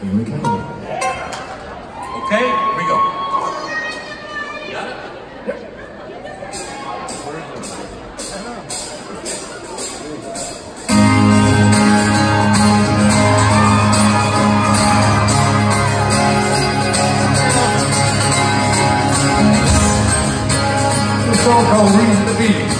Here we go. Okay, here we go. Song called Reason to Be.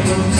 Chicago.